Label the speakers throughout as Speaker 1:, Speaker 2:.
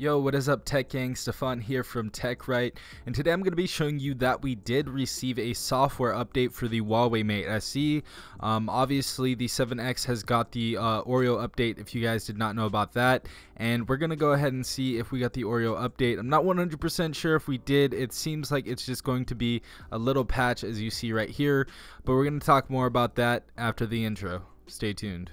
Speaker 1: Yo, what is up Tech Gang? Stefan here from TechRight, and today I'm going to be showing you that we did receive a software update for the Huawei Mate SE. Um, obviously, the 7X has got the uh, Oreo update if you guys did not know about that, and we're going to go ahead and see if we got the Oreo update. I'm not 100% sure if we did. It seems like it's just going to be a little patch as you see right here, but we're going to talk more about that after the intro. Stay tuned.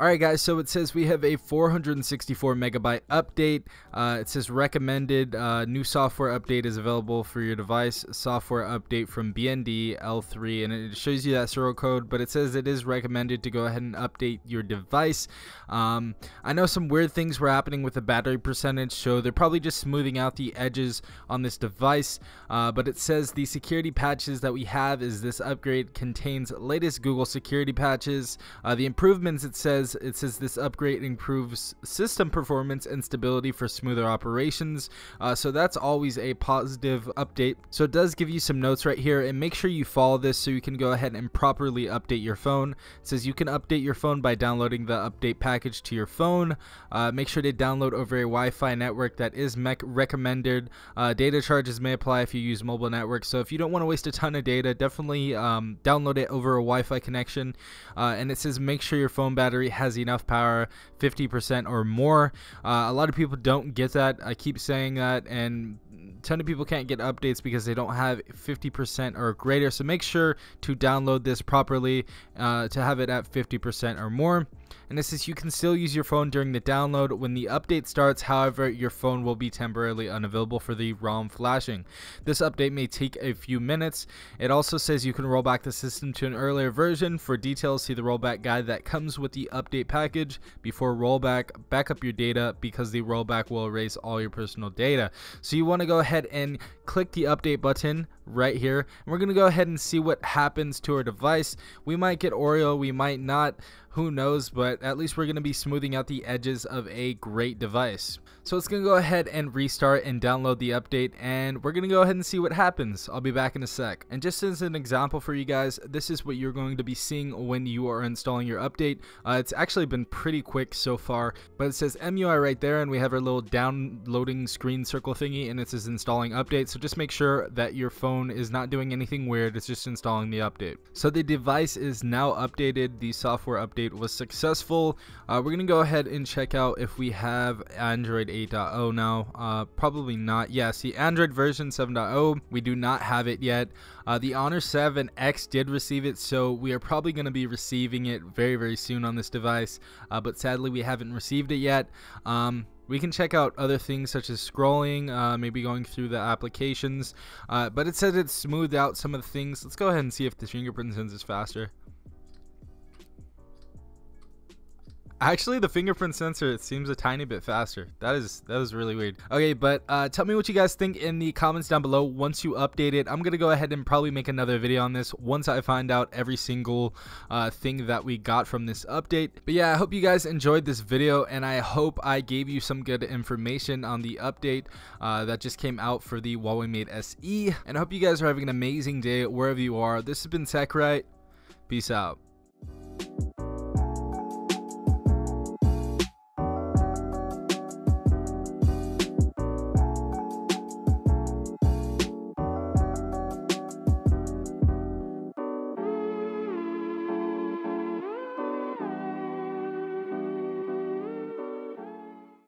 Speaker 1: Alright guys, so it says we have a 464 megabyte update. Uh, it says recommended uh, new software update is available for your device. Software update from BND L3 and it shows you that serial code, but it says it is recommended to go ahead and update your device. Um, I know some weird things were happening with the battery percentage, so they're probably just smoothing out the edges on this device. Uh, but it says the security patches that we have is this upgrade contains latest Google security patches. Uh, the improvements it says it says this upgrade improves system performance and stability for smoother operations. Uh, so that's always a positive update. So it does give you some notes right here, and make sure you follow this so you can go ahead and properly update your phone. It says you can update your phone by downloading the update package to your phone. Uh, make sure to download over a Wi-Fi network that is recommended. Uh, data charges may apply if you use mobile networks. So if you don't want to waste a ton of data, definitely um, download it over a Wi-Fi connection. Uh, and it says make sure your phone battery has enough power 50% or more. Uh, a lot of people don't get that. I keep saying that and ton of people can't get updates because they don't have 50% or greater. So make sure to download this properly uh, to have it at 50% or more and it says you can still use your phone during the download. When the update starts however your phone will be temporarily unavailable for the ROM flashing. This update may take a few minutes. It also says you can roll back the system to an earlier version. For details see the rollback guide that comes with the update package before rollback. Back up your data because the rollback will erase all your personal data. So you want to go ahead and click the update button right here. And we're going to go ahead and see what happens to our device. We might get Oreo we might not. Who knows? But at least we're going to be smoothing out the edges of a great device. So it's going to go ahead and restart and download the update and we're going to go ahead and see what happens. I'll be back in a sec. And just as an example for you guys this is what you're going to be seeing when you are installing your update. Uh, it's actually been pretty quick so far but it says EMUI right there and we have our little downloading screen circle thingy and it says installing update. So just make sure that your phone is not doing anything weird it's just installing the update so the device is now updated the software update was successful. Uh, we're to go ahead and check out if we have Android 8.0 now. Uh, probably not. Yeah, see, Android version 7.0, we do not have it yet. Uh, the Honor 7X did receive it, so we are probably to be receiving it very, very soon on this device. Uh, but sadly, we haven't received it yet. Um, we can check out other things such as scrolling, uh, maybe going through the applications, uh, but it says it smoothed out some of the things. Let's go ahead and see if the fingerprint sensor is faster. Actually, the fingerprint sensor it seems a tiny bit faster. That is that was really weird. Okay, but uh, tell me what you guys think in the comments down below. Once you update it, I'm gonna go ahead and probably make another video on this once I find out every single uh, thing that we got from this update. But yeah, I hope you guys enjoyed this video, and I hope I gave you some good information on the update uh, that just came out for the Huawei Mate SE. And I hope you guys are having an amazing day wherever you are. This has been TechRight. Peace out.